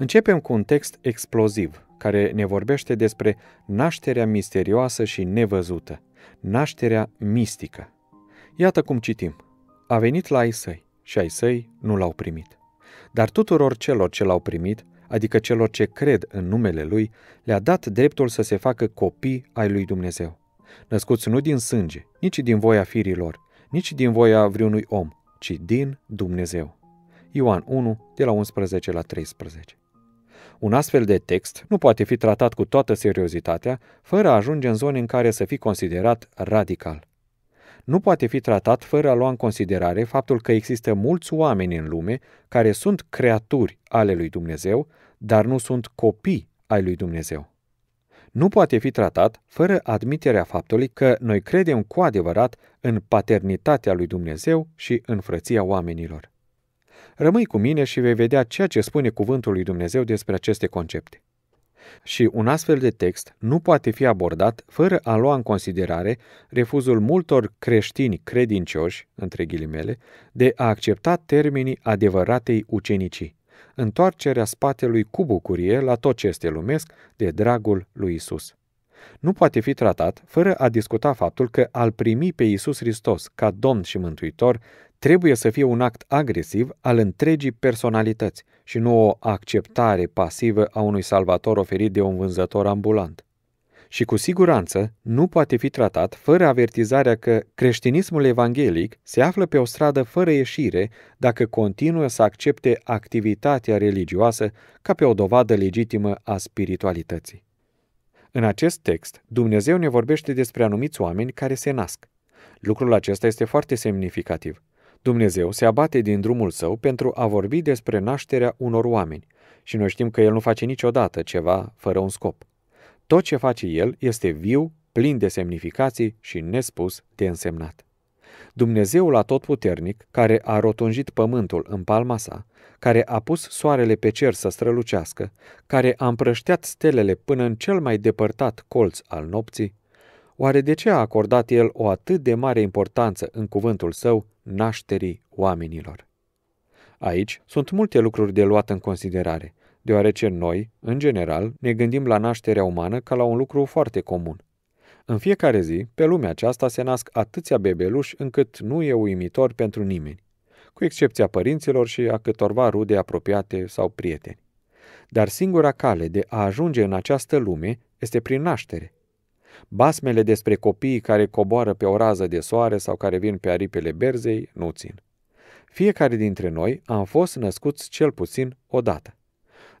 Începem cu un text exploziv, care ne vorbește despre nașterea misterioasă și nevăzută, nașterea mistică. Iată cum citim. A venit la ai săi și ai săi nu l-au primit. Dar tuturor celor ce l-au primit, adică celor ce cred în numele Lui, le-a dat dreptul să se facă copii ai lui Dumnezeu. Născuți nu din sânge, nici din voia firilor, nici din voia vreunui om, ci din Dumnezeu. Ioan 1, de la 11 la 13. Un astfel de text nu poate fi tratat cu toată seriozitatea, fără a ajunge în zone în care să fie considerat radical. Nu poate fi tratat fără a lua în considerare faptul că există mulți oameni în lume care sunt creaturi ale lui Dumnezeu, dar nu sunt copii ai lui Dumnezeu. Nu poate fi tratat fără admiterea faptului că noi credem cu adevărat în paternitatea lui Dumnezeu și în frăția oamenilor. Rămâi cu mine și vei vedea ceea ce spune cuvântul lui Dumnezeu despre aceste concepte. Și un astfel de text nu poate fi abordat fără a lua în considerare refuzul multor creștini credincioși, între ghilimele, de a accepta termenii adevăratei ucenicii, întoarcerea spatelui cu bucurie la tot ce este lumesc de dragul lui Isus. Nu poate fi tratat fără a discuta faptul că al primi pe Isus Hristos ca Domn și Mântuitor trebuie să fie un act agresiv al întregii personalități și nu o acceptare pasivă a unui salvator oferit de un vânzător ambulant. Și cu siguranță nu poate fi tratat fără avertizarea că creștinismul evanghelic se află pe o stradă fără ieșire dacă continuă să accepte activitatea religioasă ca pe o dovadă legitimă a spiritualității. În acest text, Dumnezeu ne vorbește despre anumiți oameni care se nasc. Lucrul acesta este foarte semnificativ. Dumnezeu se abate din drumul său pentru a vorbi despre nașterea unor oameni și noi știm că El nu face niciodată ceva fără un scop. Tot ce face El este viu, plin de semnificații și nespus de însemnat. Dumnezeul atotputernic, care a rotunjit pământul în palma sa, care a pus soarele pe cer să strălucească, care a împrășteat stelele până în cel mai depărtat colț al nopții, oare de ce a acordat el o atât de mare importanță în cuvântul său nașterii oamenilor? Aici sunt multe lucruri de luat în considerare, deoarece noi, în general, ne gândim la nașterea umană ca la un lucru foarte comun. În fiecare zi, pe lumea aceasta se nasc atâția bebeluși încât nu e uimitor pentru nimeni, cu excepția părinților și a câtorva rude apropiate sau prieteni. Dar singura cale de a ajunge în această lume este prin naștere. Basmele despre copiii care coboară pe o rază de soare sau care vin pe aripele berzei nu țin. Fiecare dintre noi am fost născuți cel puțin odată.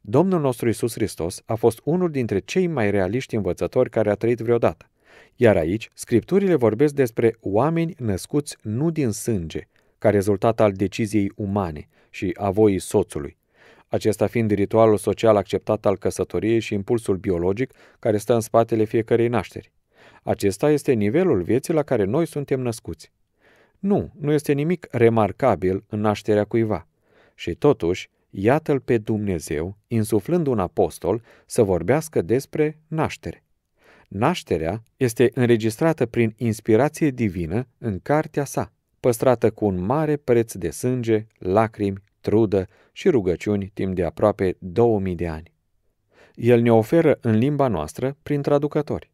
Domnul nostru Isus Hristos a fost unul dintre cei mai realiști învățători care a trăit vreodată. Iar aici, scripturile vorbesc despre oameni născuți nu din sânge, ca rezultat al deciziei umane și a voii soțului, acesta fiind ritualul social acceptat al căsătoriei și impulsul biologic care stă în spatele fiecărei nașteri. Acesta este nivelul vieții la care noi suntem născuți. Nu, nu este nimic remarcabil în nașterea cuiva. Și totuși, iată-l pe Dumnezeu, insuflând un apostol, să vorbească despre naștere. Nașterea este înregistrată prin inspirație divină în cartea sa, păstrată cu un mare preț de sânge, lacrimi, trudă și rugăciuni timp de aproape 2000 de ani. El ne oferă în limba noastră prin traducători.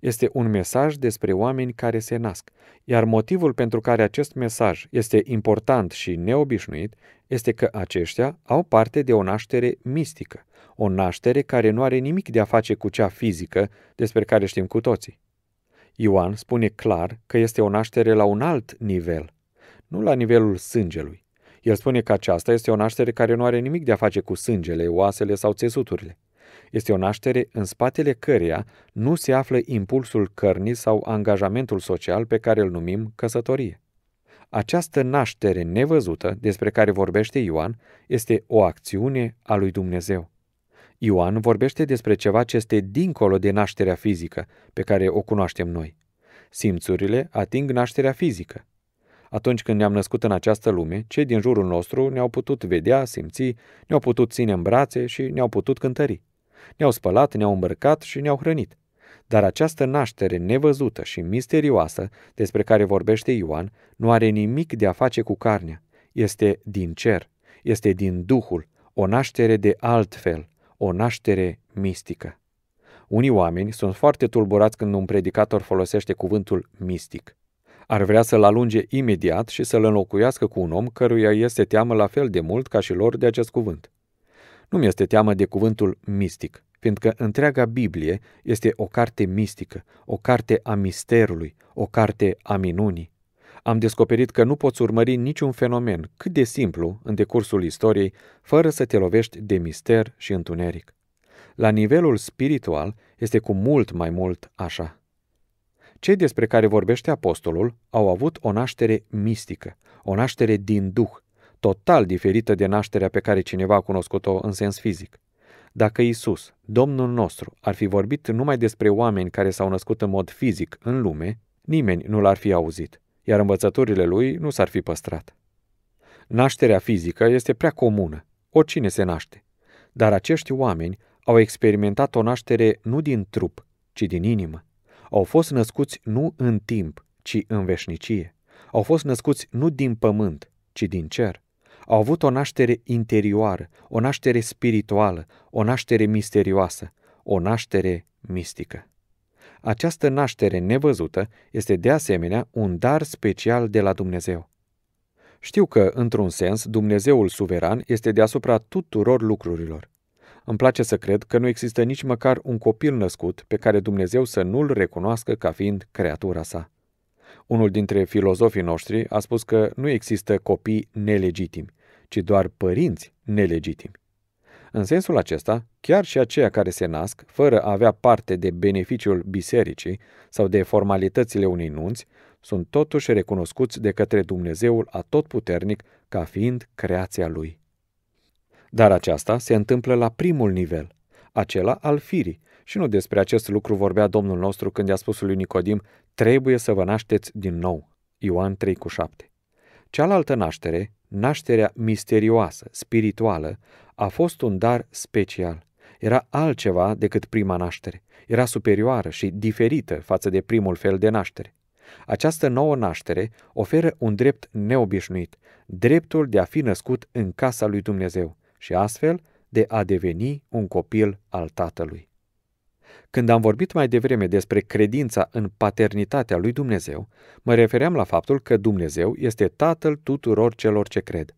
Este un mesaj despre oameni care se nasc, iar motivul pentru care acest mesaj este important și neobișnuit este că aceștia au parte de o naștere mistică, o naștere care nu are nimic de a face cu cea fizică despre care știm cu toții. Ioan spune clar că este o naștere la un alt nivel, nu la nivelul sângelui. El spune că aceasta este o naștere care nu are nimic de a face cu sângele, oasele sau țesuturile. Este o naștere în spatele căreia nu se află impulsul cărnii sau angajamentul social pe care îl numim căsătorie. Această naștere nevăzută, despre care vorbește Ioan, este o acțiune a lui Dumnezeu. Ioan vorbește despre ceva ce este dincolo de nașterea fizică, pe care o cunoaștem noi. Simțurile ating nașterea fizică. Atunci când ne-am născut în această lume, cei din jurul nostru ne-au putut vedea, simți, ne-au putut ține în brațe și ne-au putut cântări. Ne-au spălat, ne-au îmbrăcat și ne-au hrănit. Dar această naștere nevăzută și misterioasă despre care vorbește Ioan nu are nimic de a face cu carnea. Este din cer, este din Duhul, o naștere de altfel, o naștere mistică. Unii oameni sunt foarte tulburați când un predicator folosește cuvântul mistic. Ar vrea să-l alunge imediat și să-l înlocuiască cu un om căruia este teamă la fel de mult ca și lor de acest cuvânt. Nu mi este teamă de cuvântul mistic, fiindcă întreaga Biblie este o carte mistică, o carte a misterului, o carte a minunii. Am descoperit că nu poți urmări niciun fenomen, cât de simplu, în decursul istoriei, fără să te lovești de mister și întuneric. La nivelul spiritual este cu mult mai mult așa. Cei despre care vorbește apostolul au avut o naștere mistică, o naștere din duh, total diferită de nașterea pe care cineva a cunoscut-o în sens fizic. Dacă Isus, Domnul nostru, ar fi vorbit numai despre oameni care s-au născut în mod fizic în lume, nimeni nu l-ar fi auzit, iar învățăturile lui nu s-ar fi păstrat. Nașterea fizică este prea comună, oricine se naște, dar acești oameni au experimentat o naștere nu din trup, ci din inimă. Au fost născuți nu în timp, ci în veșnicie. Au fost născuți nu din pământ, ci din cer. Au avut o naștere interioară, o naștere spirituală, o naștere misterioasă, o naștere mistică. Această naștere nevăzută este de asemenea un dar special de la Dumnezeu. Știu că, într-un sens, Dumnezeul suveran este deasupra tuturor lucrurilor. Îmi place să cred că nu există nici măcar un copil născut pe care Dumnezeu să nu-l recunoască ca fiind creatura sa. Unul dintre filozofii noștri a spus că nu există copii nelegitimi, ci doar părinți nelegitimi. În sensul acesta, chiar și aceia care se nasc, fără a avea parte de beneficiul bisericii sau de formalitățile unei nunți, sunt totuși recunoscuți de către Dumnezeul atotputernic ca fiind creația lui. Dar aceasta se întâmplă la primul nivel, acela al firii, și nu despre acest lucru vorbea Domnul nostru când i-a spus lui Nicodim, trebuie să vă nașteți din nou. Ioan 3 cu 7. Cealaltă naștere, nașterea misterioasă, spirituală, a fost un dar special. Era altceva decât prima naștere. Era superioară și diferită față de primul fel de naștere. Această nouă naștere oferă un drept neobișnuit, dreptul de a fi născut în casa lui Dumnezeu și astfel de a deveni un copil al Tatălui. Când am vorbit mai devreme despre credința în paternitatea lui Dumnezeu, mă refeream la faptul că Dumnezeu este Tatăl tuturor celor ce cred.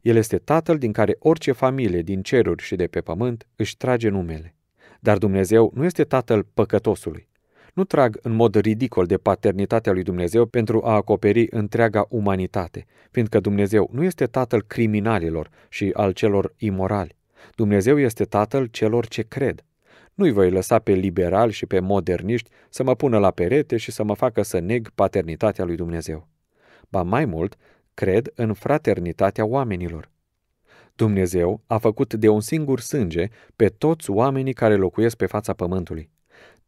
El este Tatăl din care orice familie din ceruri și de pe pământ își trage numele. Dar Dumnezeu nu este Tatăl păcătosului. Nu trag în mod ridicol de paternitatea lui Dumnezeu pentru a acoperi întreaga umanitate, fiindcă Dumnezeu nu este Tatăl criminalilor și al celor imorali. Dumnezeu este Tatăl celor ce cred. Nu-i voi lăsa pe liberali și pe moderniști să mă pună la perete și să mă facă să neg paternitatea lui Dumnezeu. Ba mai mult, cred în fraternitatea oamenilor. Dumnezeu a făcut de un singur sânge pe toți oamenii care locuiesc pe fața pământului.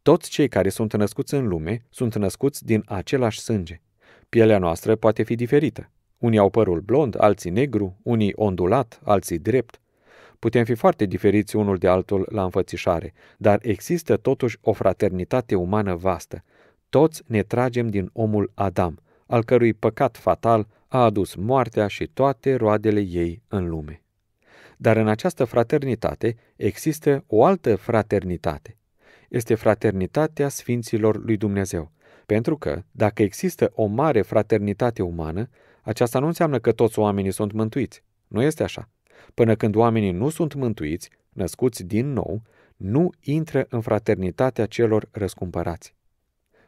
Toți cei care sunt născuți în lume sunt născuți din același sânge. Pielea noastră poate fi diferită. Unii au părul blond, alții negru, unii ondulat, alții drept. Putem fi foarte diferiți unul de altul la înfățișare, dar există totuși o fraternitate umană vastă. Toți ne tragem din omul Adam, al cărui păcat fatal a adus moartea și toate roadele ei în lume. Dar în această fraternitate există o altă fraternitate. Este fraternitatea Sfinților lui Dumnezeu. Pentru că, dacă există o mare fraternitate umană, aceasta nu înseamnă că toți oamenii sunt mântuiți. Nu este așa. Până când oamenii nu sunt mântuiți, născuți din nou, nu intră în fraternitatea celor răscumpărați.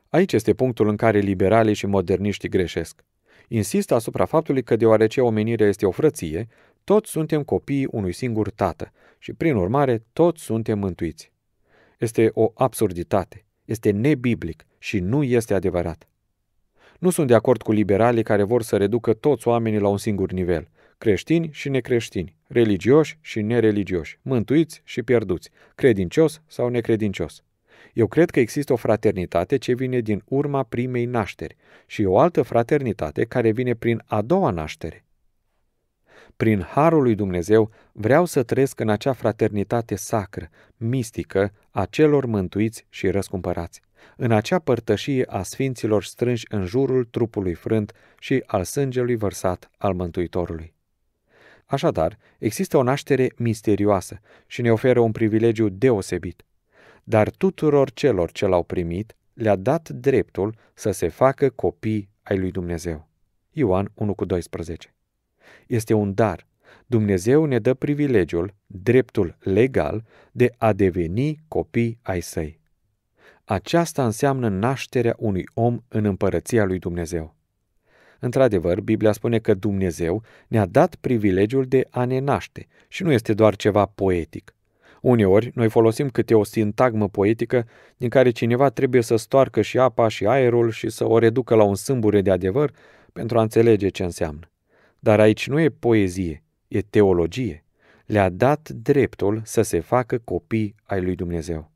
Aici este punctul în care liberalii și moderniștii greșesc. Insistă asupra faptului că deoarece omenirea este o frăție, toți suntem copiii unui singur tată și, prin urmare, toți suntem mântuiți. Este o absurditate, este nebiblic și nu este adevărat. Nu sunt de acord cu liberalii care vor să reducă toți oamenii la un singur nivel, creștini și necreștini, religioși și nereligioși, mântuiți și pierduți, credincios sau necredincios. Eu cred că există o fraternitate ce vine din urma primei nașteri și o altă fraternitate care vine prin a doua naștere. Prin harul lui Dumnezeu vreau să trăiesc în acea fraternitate sacră, mistică, a celor mântuiți și răscumpărați, în acea părtășie a sfinților strânși în jurul trupului frânt și al sângelui vărsat al Mântuitorului. Așadar, există o naștere misterioasă și ne oferă un privilegiu deosebit. Dar tuturor celor ce l-au primit, le-a dat dreptul să se facă copii ai lui Dumnezeu. Ioan 1,12 Este un dar. Dumnezeu ne dă privilegiul, dreptul legal, de a deveni copii ai săi. Aceasta înseamnă nașterea unui om în împărăția lui Dumnezeu. Într-adevăr, Biblia spune că Dumnezeu ne-a dat privilegiul de a ne naște și nu este doar ceva poetic. Uneori, noi folosim câte o sintagmă poetică din care cineva trebuie să stoarcă și apa și aerul și să o reducă la un sâmbure de adevăr pentru a înțelege ce înseamnă. Dar aici nu e poezie, e teologie. Le-a dat dreptul să se facă copii ai lui Dumnezeu.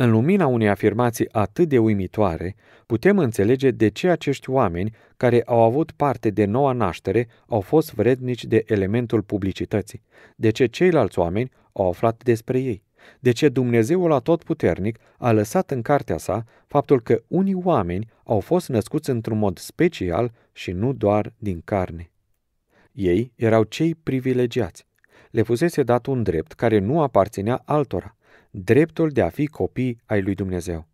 În lumina unei afirmații atât de uimitoare, putem înțelege de ce acești oameni care au avut parte de noua naștere au fost vrednici de elementul publicității, de ce ceilalți oameni au aflat despre ei, de ce Dumnezeul Atotputernic a lăsat în cartea sa faptul că unii oameni au fost născuți într-un mod special și nu doar din carne. Ei erau cei privilegiați. Le fusese dat un drept care nu aparținea altora dreptul de a fi copii ai lui Dumnezeu.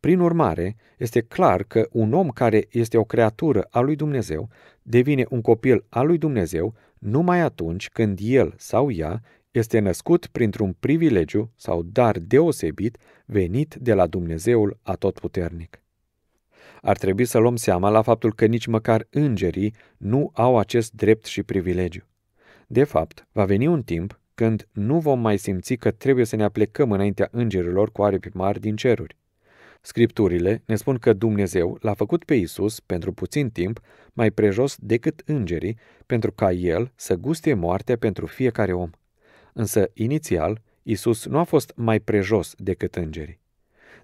Prin urmare, este clar că un om care este o creatură a lui Dumnezeu devine un copil al lui Dumnezeu numai atunci când el sau ea este născut printr-un privilegiu sau dar deosebit venit de la Dumnezeul atotputernic. Ar trebui să luăm seama la faptul că nici măcar îngerii nu au acest drept și privilegiu. De fapt, va veni un timp când nu vom mai simți că trebuie să ne aplecăm înaintea îngerilor cu aripi mari din ceruri. Scripturile ne spun că Dumnezeu l-a făcut pe Isus pentru puțin timp mai prejos decât îngerii, pentru ca el să guste moartea pentru fiecare om. Însă, inițial, Isus nu a fost mai prejos decât îngerii.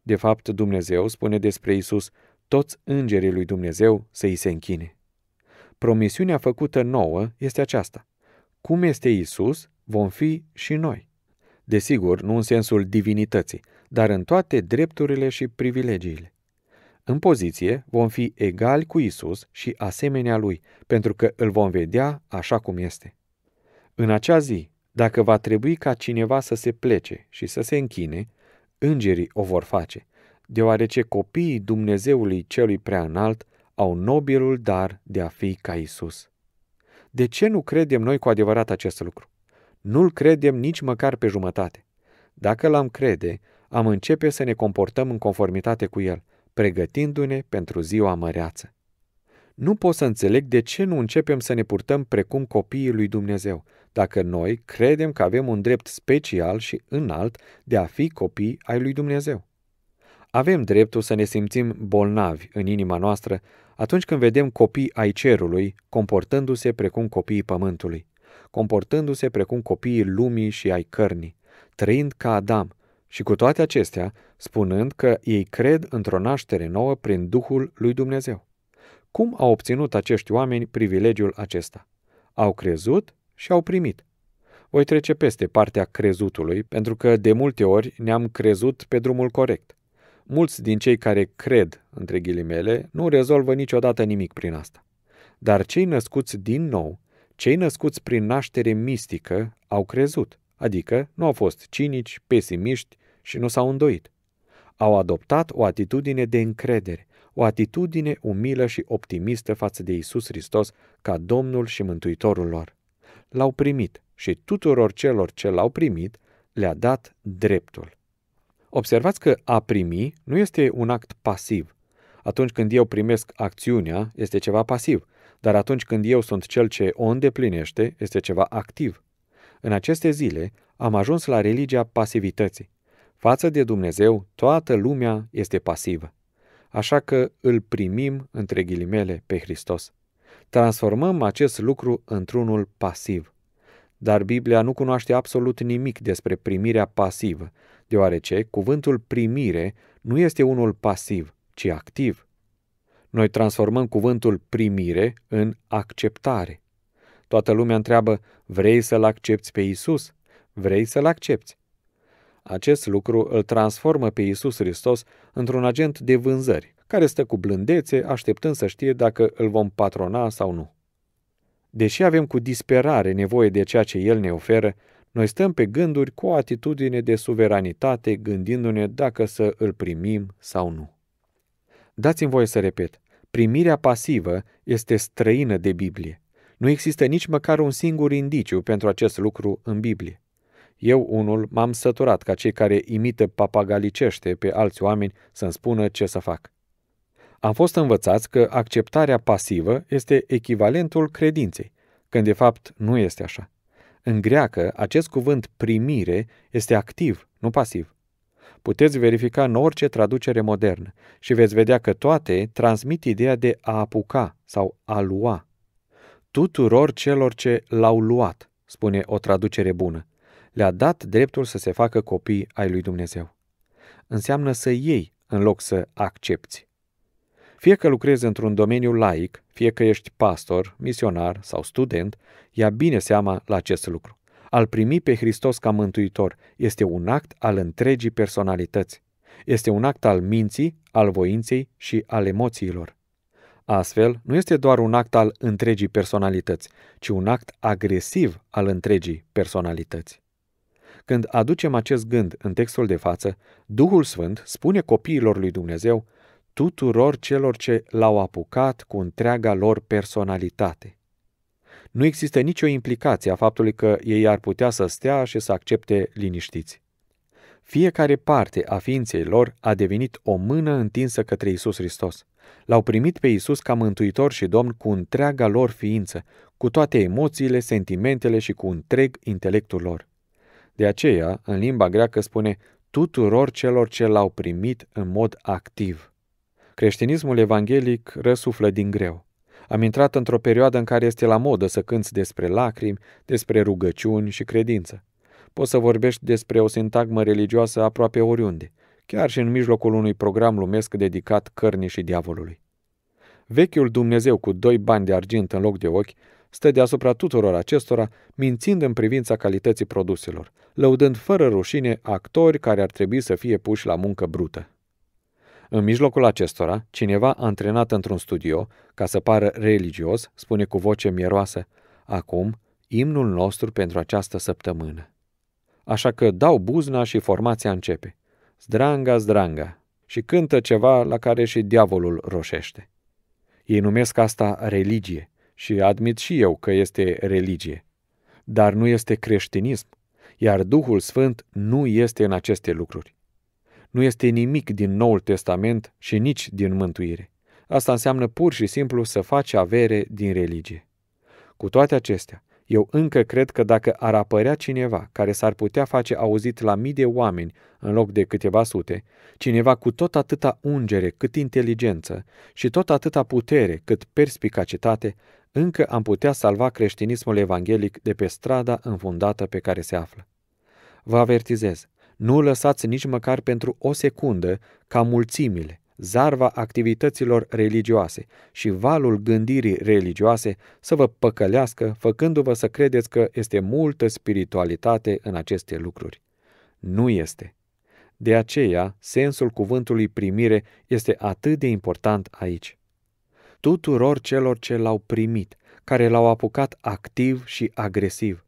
De fapt, Dumnezeu spune despre Isus, toți îngerii lui Dumnezeu să îi se închine. Promisiunea făcută nouă este aceasta. Cum este Isus, vom fi și noi. Desigur, nu în sensul divinității, dar în toate drepturile și privilegiile. În poziție vom fi egali cu Isus și asemenea lui, pentru că îl vom vedea așa cum este. În acea zi, dacă va trebui ca cineva să se plece și să se închine, îngerii o vor face, deoarece copiii Dumnezeului celui prea înalt au nobilul dar de a fi ca Isus. De ce nu credem noi cu adevărat acest lucru? Nu-l credem nici măcar pe jumătate. Dacă l-am crede, am începe să ne comportăm în conformitate cu el, pregătindu-ne pentru ziua măreață. Nu pot să înțeleg de ce nu începem să ne purtăm precum copiii lui Dumnezeu, dacă noi credem că avem un drept special și înalt de a fi copii ai lui Dumnezeu. Avem dreptul să ne simțim bolnavi în inima noastră atunci când vedem copii ai cerului comportându-se precum copiii pământului comportându-se precum copiii lumii și ai cărnii, trăind ca Adam și cu toate acestea spunând că ei cred într-o naștere nouă prin Duhul lui Dumnezeu. Cum au obținut acești oameni privilegiul acesta? Au crezut și au primit. Voi trece peste partea crezutului, pentru că de multe ori ne-am crezut pe drumul corect. Mulți din cei care cred, între ghilimele, nu rezolvă niciodată nimic prin asta. Dar cei născuți din nou cei născuți prin naștere mistică au crezut, adică nu au fost cinici, pesimiști și nu s-au îndoit. Au adoptat o atitudine de încredere, o atitudine umilă și optimistă față de Isus Hristos ca Domnul și Mântuitorul lor. L-au primit și tuturor celor ce l-au primit le-a dat dreptul. Observați că a primi nu este un act pasiv. Atunci când eu primesc acțiunea, este ceva pasiv, dar atunci când eu sunt cel ce o îndeplinește, este ceva activ. În aceste zile am ajuns la religia pasivității. Față de Dumnezeu, toată lumea este pasivă. Așa că îl primim, între ghilimele, pe Hristos. Transformăm acest lucru într-unul pasiv. Dar Biblia nu cunoaște absolut nimic despre primirea pasivă, deoarece cuvântul primire nu este unul pasiv, ci activ. Noi transformăm cuvântul primire în acceptare. Toată lumea întreabă, vrei să-L accepti pe Isus? Vrei să-L accepti? Acest lucru îl transformă pe Isus Hristos într-un agent de vânzări, care stă cu blândețe, așteptând să știe dacă îl vom patrona sau nu. Deși avem cu disperare nevoie de ceea ce El ne oferă, noi stăm pe gânduri cu o atitudine de suveranitate, gândindu-ne dacă să îl primim sau nu. Dați-mi voie să repet, primirea pasivă este străină de Biblie. Nu există nici măcar un singur indiciu pentru acest lucru în Biblie. Eu, unul, m-am săturat ca cei care imită papagalicește pe alți oameni să-mi spună ce să fac. Am fost învățați că acceptarea pasivă este echivalentul credinței, când de fapt nu este așa. În greacă, acest cuvânt primire este activ, nu pasiv. Puteți verifica în orice traducere modernă și veți vedea că toate transmit ideea de a apuca sau a lua. Tuturor celor ce l-au luat, spune o traducere bună, le-a dat dreptul să se facă copii ai lui Dumnezeu. Înseamnă să iei în loc să accepti. Fie că lucrezi într-un domeniu laic, fie că ești pastor, misionar sau student, ia bine seama la acest lucru. Al primi pe Hristos ca mântuitor este un act al întregii personalități. Este un act al minții, al voinței și al emoțiilor. Astfel, nu este doar un act al întregii personalități, ci un act agresiv al întregii personalități. Când aducem acest gând în textul de față, Duhul Sfânt spune copiilor lui Dumnezeu tuturor celor ce l-au apucat cu întreaga lor personalitate. Nu există nicio implicație a faptului că ei ar putea să stea și să accepte liniștiți. Fiecare parte a ființei lor a devenit o mână întinsă către Isus Hristos. L-au primit pe Isus ca mântuitor și domn cu întreaga lor ființă, cu toate emoțiile, sentimentele și cu întreg intelectul lor. De aceea, în limba greacă spune tuturor celor ce l-au primit în mod activ. Creștinismul evanghelic răsuflă din greu. Am intrat într-o perioadă în care este la modă să cânți despre lacrimi, despre rugăciuni și credință. Poți să vorbești despre o sintagmă religioasă aproape oriunde, chiar și în mijlocul unui program lumesc dedicat cărnii și diavolului. Vechiul Dumnezeu cu doi bani de argint în loc de ochi stă deasupra tuturor acestora, mințind în privința calității produselor, lăudând fără rușine actori care ar trebui să fie puși la muncă brută. În mijlocul acestora, cineva antrenat într-un studio, ca să pară religios, spune cu voce mieroasă, acum, imnul nostru pentru această săptămână. Așa că dau buzna și formația începe. Zdrangă, zdrangă. Și cântă ceva la care și diavolul roșește. Ei numesc asta religie și admit și eu că este religie. Dar nu este creștinism, iar Duhul Sfânt nu este în aceste lucruri nu este nimic din Noul Testament și nici din mântuire. Asta înseamnă pur și simplu să faci avere din religie. Cu toate acestea, eu încă cred că dacă ar apărea cineva care s-ar putea face auzit la mii de oameni în loc de câteva sute, cineva cu tot atâta ungere cât inteligență și tot atâta putere cât perspicacitate, încă am putea salva creștinismul evanghelic de pe strada înfundată pe care se află. Vă avertizez, nu lăsați nici măcar pentru o secundă ca mulțimile, zarva activităților religioase și valul gândirii religioase să vă păcălească, făcându-vă să credeți că este multă spiritualitate în aceste lucruri. Nu este. De aceea, sensul cuvântului primire este atât de important aici. Tuturor celor ce l-au primit, care l-au apucat activ și agresiv,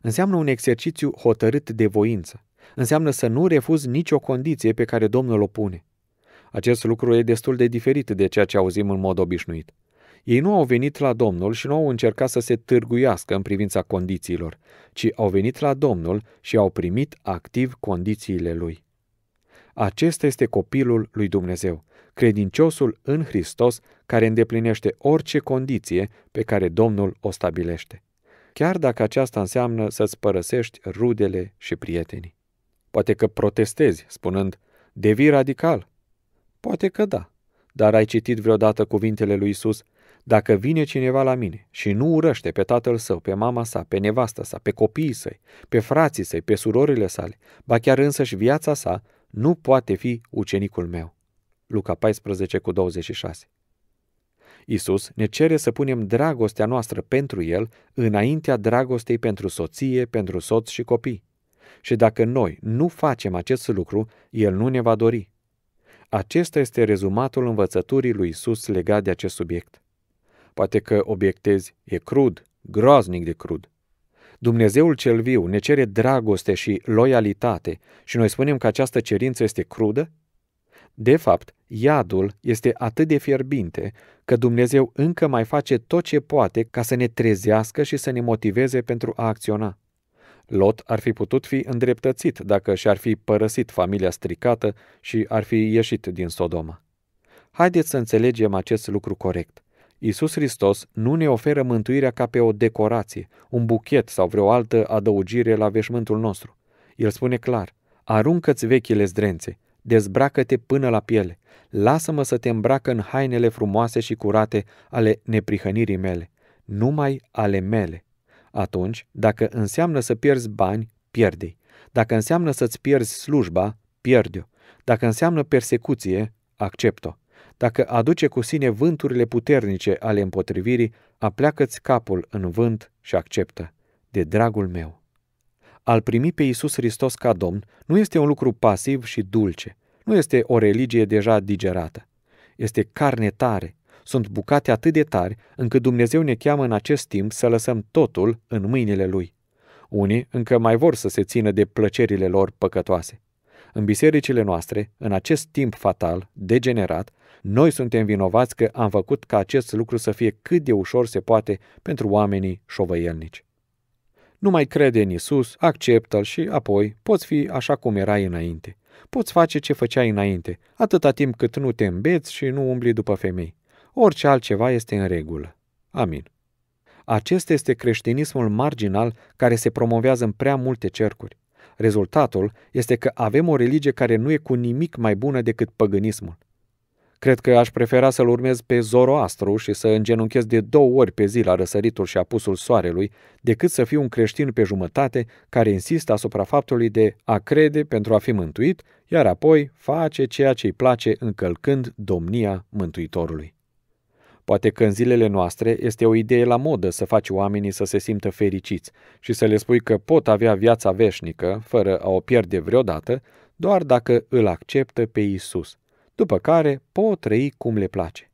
înseamnă un exercițiu hotărât de voință înseamnă să nu refuzi nicio condiție pe care Domnul o pune. Acest lucru e destul de diferit de ceea ce auzim în mod obișnuit. Ei nu au venit la Domnul și nu au încercat să se târguiască în privința condițiilor, ci au venit la Domnul și au primit activ condițiile lui. Acesta este copilul lui Dumnezeu, credinciosul în Hristos care îndeplinește orice condiție pe care Domnul o stabilește, chiar dacă aceasta înseamnă să-ți părăsești rudele și prietenii. Poate că protestezi, spunând, devii radical. Poate că da, dar ai citit vreodată cuvintele lui Isus, dacă vine cineva la mine și nu urăște pe tatăl său, pe mama sa, pe nevasta sa, pe copiii săi, pe frații săi, pe surorile sale, ba chiar însăși viața sa, nu poate fi ucenicul meu. Luca 14 cu 26 Isus ne cere să punem dragostea noastră pentru El înaintea dragostei pentru soție, pentru soț și copii. Și dacă noi nu facem acest lucru, El nu ne va dori. Acesta este rezumatul învățăturii lui Isus legat de acest subiect. Poate că obiectezi, e crud, groaznic de crud. Dumnezeul cel viu ne cere dragoste și loialitate și noi spunem că această cerință este crudă? De fapt, iadul este atât de fierbinte că Dumnezeu încă mai face tot ce poate ca să ne trezească și să ne motiveze pentru a acționa. Lot ar fi putut fi îndreptățit dacă și-ar fi părăsit familia stricată și ar fi ieșit din Sodoma. Haideți să înțelegem acest lucru corect. Iisus Hristos nu ne oferă mântuirea ca pe o decorație, un buchet sau vreo altă adăugire la veșmântul nostru. El spune clar, aruncă-ți vechile zdrențe, dezbracă-te până la piele, lasă-mă să te îmbracă în hainele frumoase și curate ale neprihănirii mele, numai ale mele. Atunci, dacă înseamnă să pierzi bani, pierde-i. Dacă înseamnă să-ți pierzi slujba, pierde-o. Dacă înseamnă persecuție, accept-o. Dacă aduce cu sine vânturile puternice ale împotrivirii, apleacă-ți capul în vânt și acceptă. De dragul meu. Al primi pe Iisus Hristos ca Domn nu este un lucru pasiv și dulce. Nu este o religie deja digerată. Este carne tare. Sunt bucate atât de tari încât Dumnezeu ne cheamă în acest timp să lăsăm totul în mâinile Lui. Unii încă mai vor să se țină de plăcerile lor păcătoase. În bisericile noastre, în acest timp fatal, degenerat, noi suntem vinovați că am făcut ca acest lucru să fie cât de ușor se poate pentru oamenii șovăielnici. Nu mai crede în Isus, acceptă-L și apoi poți fi așa cum erai înainte. Poți face ce făceai înainte, atâta timp cât nu te îmbeți și nu umbli după femei. Orice altceva este în regulă. Amin. Acesta este creștinismul marginal care se promovează în prea multe cercuri. Rezultatul este că avem o religie care nu e cu nimic mai bună decât păgânismul. Cred că aș prefera să-l urmez pe Zoroastru și să îngenunchez de două ori pe zi la răsăritul și apusul soarelui, decât să fiu un creștin pe jumătate care insistă asupra faptului de a crede pentru a fi mântuit, iar apoi face ceea ce îi place încălcând domnia Mântuitorului. Poate că în zilele noastre este o idee la modă să faci oamenii să se simtă fericiți și să le spui că pot avea viața veșnică, fără a o pierde vreodată, doar dacă îl acceptă pe Isus, după care pot trăi cum le place.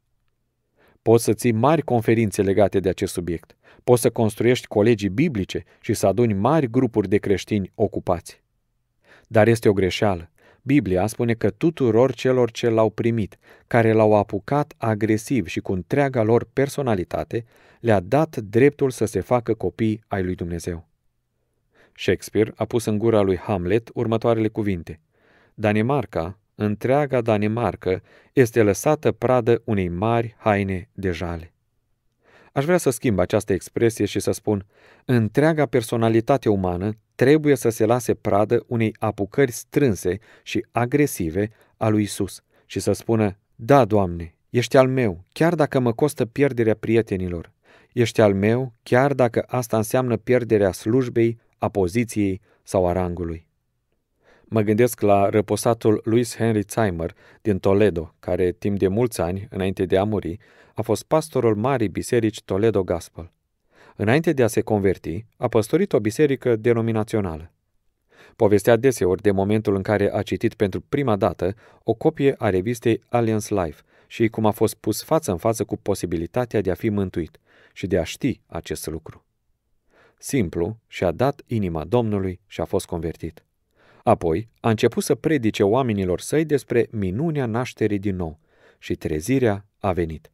Poți să ții mari conferințe legate de acest subiect. Poți să construiești colegii biblice și să aduni mari grupuri de creștini ocupați. Dar este o greșeală. Biblia spune că tuturor celor ce l-au primit, care l-au apucat agresiv și cu întreaga lor personalitate, le-a dat dreptul să se facă copii ai lui Dumnezeu. Shakespeare a pus în gura lui Hamlet următoarele cuvinte. Danemarca, întreaga Danemarcă, este lăsată pradă unei mari haine de jale. Aș vrea să schimb această expresie și să spun, întreaga personalitate umană trebuie să se lase pradă unei apucări strânse și agresive a lui Isus și să spună, da, Doamne, ești al meu, chiar dacă mă costă pierderea prietenilor. Ești al meu, chiar dacă asta înseamnă pierderea slujbei, a poziției sau a rangului. Mă gândesc la răposatul Louis Henry Zeimer din Toledo, care timp de mulți ani, înainte de a muri, a fost pastorul Marii Biserici Toledo Gospel. Înainte de a se converti, a păstorit o biserică denominațională. Povestea deseori de momentul în care a citit pentru prima dată o copie a revistei Alliance Life și cum a fost pus față în față cu posibilitatea de a fi mântuit și de a ști acest lucru. Simplu și-a dat inima Domnului și a fost convertit. Apoi a început să predice oamenilor săi despre minunea nașterii din nou și trezirea a venit.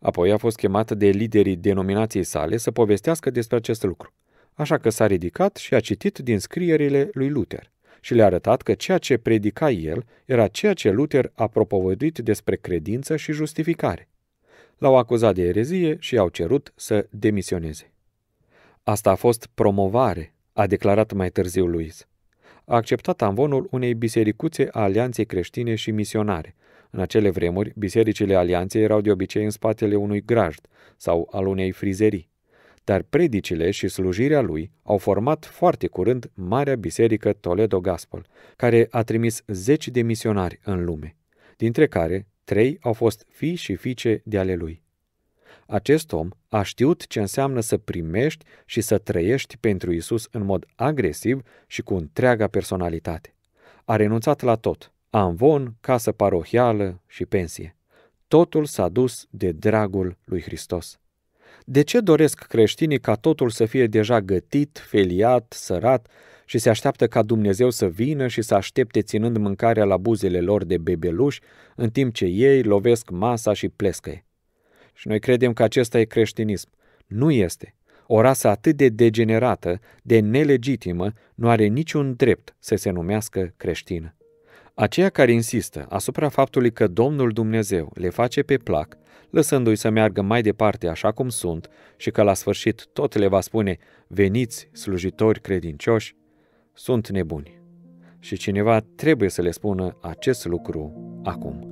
Apoi a fost chemată de liderii denominației sale să povestească despre acest lucru. Așa că s-a ridicat și a citit din scrierile lui Luther și le-a arătat că ceea ce predica el era ceea ce Luther a propovăduit despre credință și justificare. L-au acuzat de erezie și i-au cerut să demisioneze. Asta a fost promovare, a declarat mai târziu Luis. A acceptat amvonul unei bisericuțe a Alianței Creștine și Misionare, în acele vremuri, bisericile alianței erau de obicei în spatele unui grajd sau al unei frizerii. Dar predicile și slujirea lui au format foarte curând Marea Biserică Toledo Gospel, care a trimis zeci de misionari în lume, dintre care trei au fost fii și fiice de ale lui. Acest om a știut ce înseamnă să primești și să trăiești pentru Isus în mod agresiv și cu întreaga personalitate. A renunțat la tot, amvon, casă parohială și pensie. Totul s-a dus de dragul lui Hristos. De ce doresc creștinii ca totul să fie deja gătit, feliat, sărat și se așteaptă ca Dumnezeu să vină și să aștepte ținând mâncarea la buzele lor de bebeluși, în timp ce ei lovesc masa și plescăie? Și noi credem că acesta e creștinism. Nu este. O rasă atât de degenerată, de nelegitimă, nu are niciun drept să se numească creștină. Aceia care insistă asupra faptului că Domnul Dumnezeu le face pe plac, lăsându-i să meargă mai departe așa cum sunt și că la sfârșit tot le va spune, veniți slujitori credincioși, sunt nebuni. Și cineva trebuie să le spună acest lucru acum.